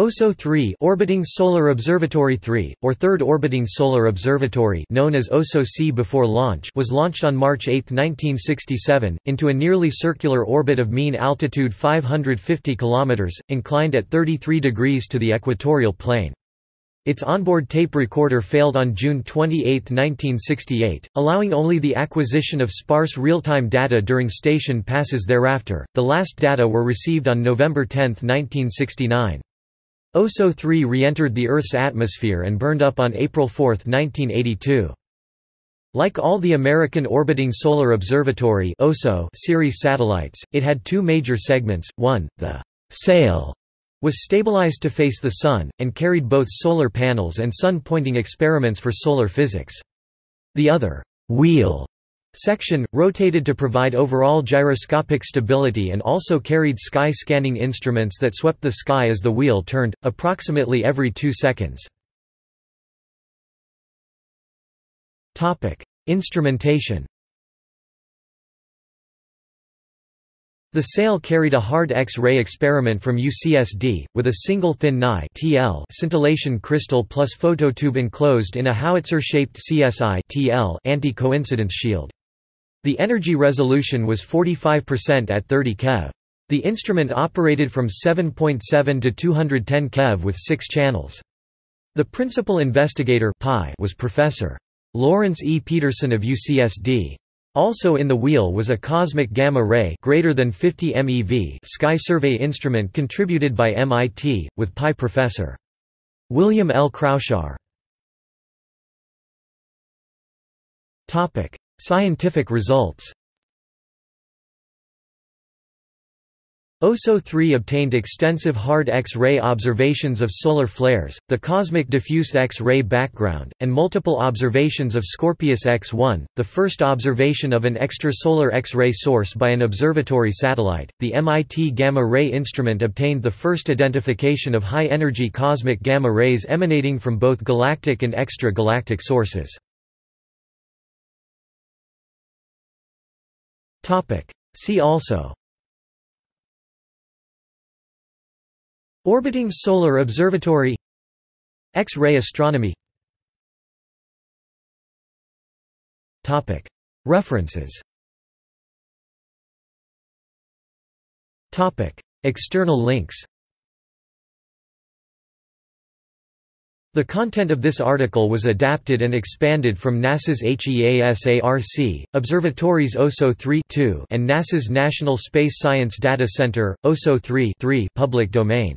OSO 3 Orbiting Solar Observatory 3, or Third Orbiting Solar Observatory known as OSO-C before launch was launched on March 8, 1967, into a nearly circular orbit of mean altitude 550 km, inclined at 33 degrees to the equatorial plane. Its onboard tape recorder failed on June 28, 1968, allowing only the acquisition of sparse real-time data during station passes thereafter. The last data were received on November 10, 1969. OSO-3 re-entered the Earth's atmosphere and burned up on April 4, 1982. Like all the American Orbiting Solar Observatory series satellites, it had two major segments, one, the «sail», was stabilized to face the Sun, and carried both solar panels and sun-pointing experiments for solar physics. The other «wheel» Section, rotated to provide overall gyroscopic stability and also carried sky scanning instruments that swept the sky as the wheel turned, approximately every two seconds. Instrumentation The sail carried a hard X-ray experiment from UCSD, with a single thin Ni TL scintillation crystal plus phototube enclosed in a howitzer-shaped CsI anti-coincidence shield. The energy resolution was 45% at 30 keV. The instrument operated from 7.7 to 210 keV with six channels. The principal investigator was Professor. Lawrence E. Peterson of UCSD. Also in the wheel was a cosmic gamma ray greater than 50 MeV sky survey instrument contributed by MIT, with PI professor. William L. Kraushaar. Scientific results OSO-3 obtained extensive hard X-ray observations of solar flares, the cosmic diffuse X-ray background, and multiple observations of Scorpius X-1, the first observation of an extrasolar X-ray source by an observatory satellite. The MIT Gamma Ray instrument obtained the first identification of high-energy cosmic gamma rays emanating from both galactic and extra-galactic sources. See also. Orbiting Solar Observatory. X-ray astronomy. Topic. References. Topic. External links The content of this article was adapted and expanded from NASA's HEASARC, Observatories OSO 3 and NASA's National Space Science Data Center, OSO 3 public domain.